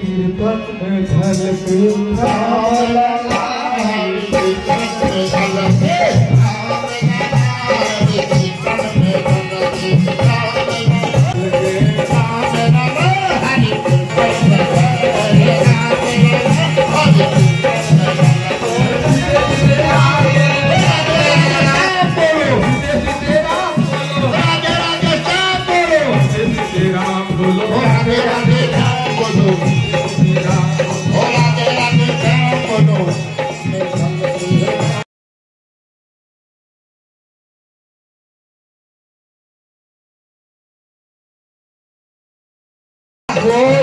Coupon फल पुंसाला Lord.